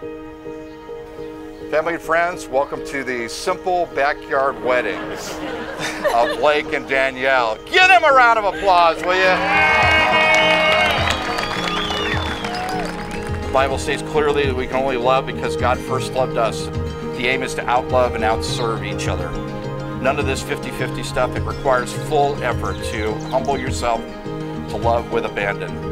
Family and friends, welcome to the simple backyard weddings of Blake and Danielle. Give them a round of applause, will you? The Bible states clearly that we can only love because God first loved us. The aim is to outlove and outserve each other. None of this 50 50 stuff. It requires full effort to humble yourself, to love with abandon.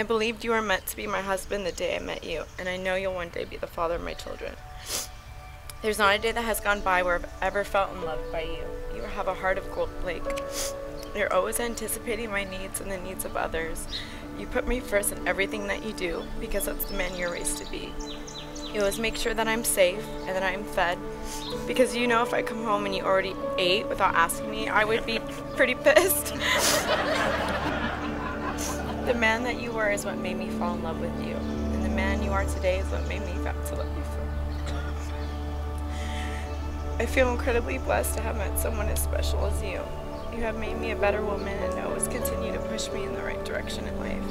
I believed you were meant to be my husband the day I met you, and I know you'll one day be the father of my children. There's not a day that has gone by where I've ever felt unloved by you. You have a heart of gold, Blake. You're always anticipating my needs and the needs of others. You put me first in everything that you do because that's the man you're raised to be. You always make sure that I'm safe and that I'm fed because you know if I come home and you already ate without asking me, I would be pretty pissed. the man that you were is what made me fall in love with you, and the man you are today is what made me fall to love you forever. I feel incredibly blessed to have met someone as special as you. You have made me a better woman and always continue to push me in the right direction in life.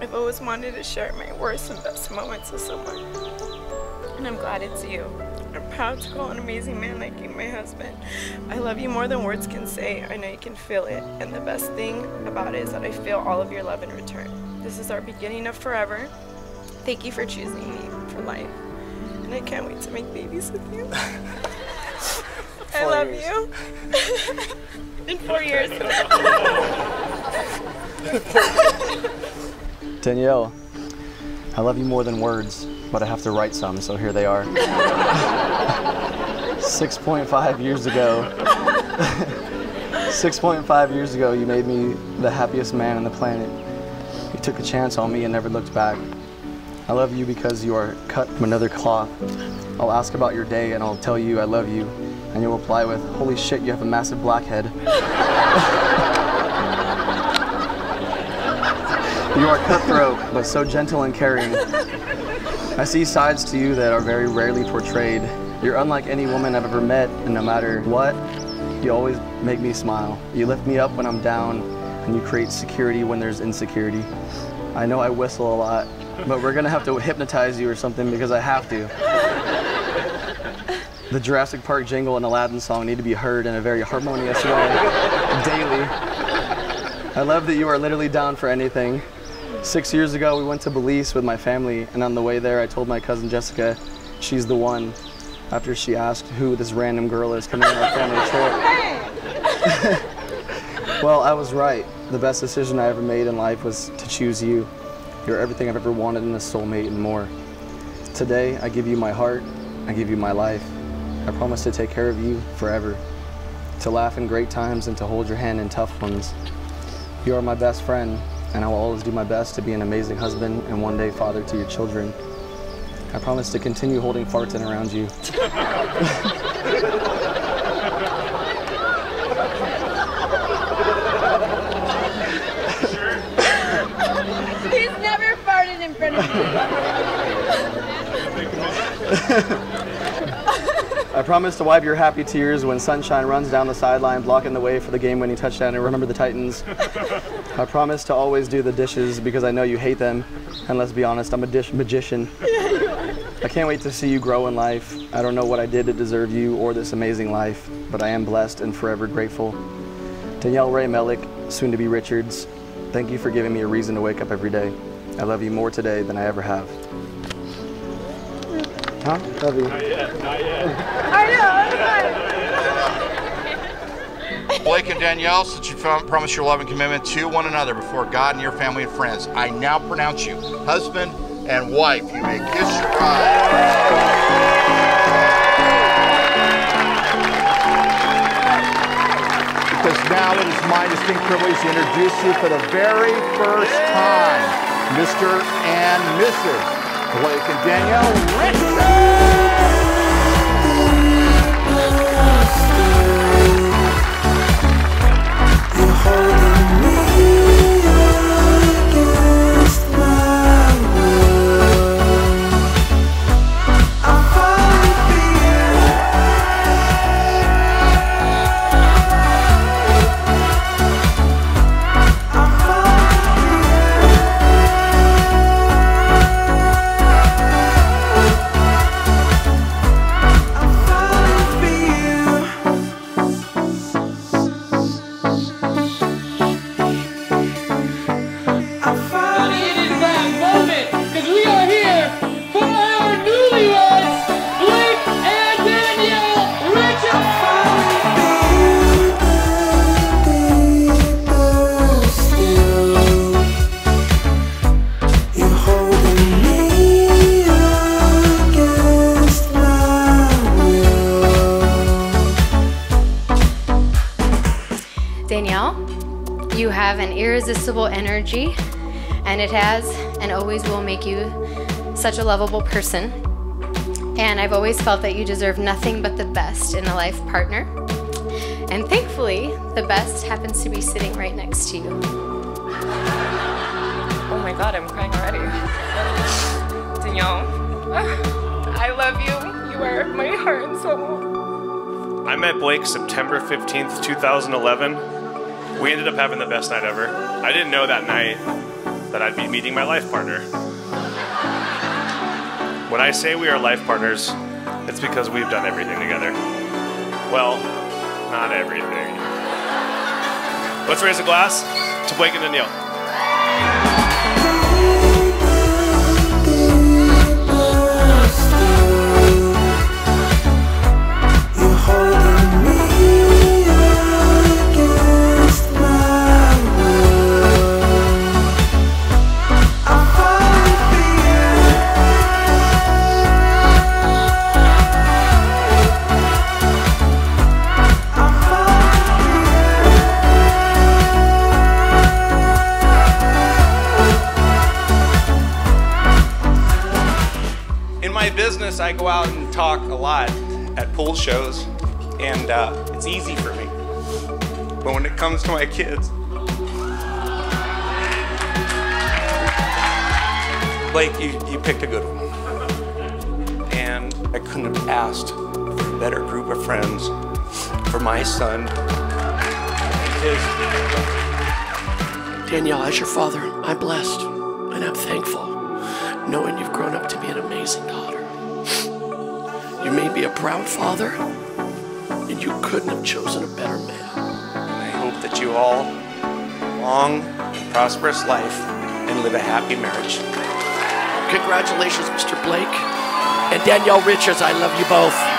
I've always wanted to share my worst and best moments with someone, and I'm glad it's you. I'm proud to call an amazing man like you my husband. I love you more than words can say. I know you can feel it, and the best thing about it is that I feel all of your love in return. This is our beginning of forever. Thank you for choosing me for life, and I can't wait to make babies with you. I love years. you. in four years. Danielle, I love you more than words, but I have to write some, so here they are. 6.5 years ago, 6.5 years ago, you made me the happiest man on the planet. You took a chance on me and never looked back. I love you because you are cut from another cloth. I'll ask about your day and I'll tell you I love you, and you'll reply with, Holy shit, you have a massive black You are cutthroat, but so gentle and caring. I see sides to you that are very rarely portrayed, You're unlike any woman I've ever met, and no matter what, you always make me smile. You lift me up when I'm down, and you create security when there's insecurity. I know I whistle a lot, but we're gonna have to hypnotize you or something because I have to. The Jurassic Park jingle and Aladdin song need to be heard in a very harmonious way daily. I love that you are literally down for anything. Six years ago, we went to Belize with my family, and on the way there, I told my cousin Jessica she's the one after she asked who this random girl is coming on our family trip. well, I was right. The best decision I ever made in life was to choose you. You're everything I've ever wanted in a soulmate and more. Today, I give you my heart, I give you my life. I promise to take care of you forever, to laugh in great times and to hold your hand in tough ones. You are my best friend, and I will always do my best to be an amazing husband and one day father to your children. I promise to continue holding farts in around you. He's never farted in front of me. I promise to wipe your happy tears when sunshine runs down the sideline, blocking the way for the game winning touchdown and remember the Titans. I promise to always do the dishes because I know you hate them. And let's be honest, I'm a dish magician. I can't wait to see you grow in life. I don't know what I did to deserve you or this amazing life, but I am blessed and forever grateful. Danielle Ray Melick, soon to be Richards, thank you for giving me a reason to wake up every day. I love you more today than I ever have. Huh? Love you. I know, Blake and Danielle, since you fo- promised your love and commitment to one another before God and your family and friends, I now pronounce you husband and wife. You may kiss your bride. Because now it is my distinct privilege to introduce you for the very first time, Mr. and Mrs. Blake and Danielle Richardson. Irresistible energy, and it has and always will make you such a lovable person. And I've always felt that you deserve nothing but the best in a life partner. And thankfully, the best happens to be sitting right next to you. Oh my god, I'm crying already. Danielle, I love you. You are my heart and soul. I met Blake September 15th, 2011. We ended up having the best night ever. I didn't know that night that I'd be meeting my life partner. When I say we are life partners, it's because we've done everything together. Well, not everything. Let's raise a glass to Blake and Danielle. Out and talk a lot at pool shows, and uh, it's easy for me. But when it comes to my kids, Blake, you, you picked a good one. And I couldn't have asked for a better group of friends for my son. His Danielle, as your father, I'm blessed and I'm thankful knowing you've grown up to be an amazing daughter. You may be a proud father, and you couldn't have chosen a better man. I hope that you all long prosperous life and live a happy marriage. Congratulations, Mr. Blake. And Danielle Richards, I love you both.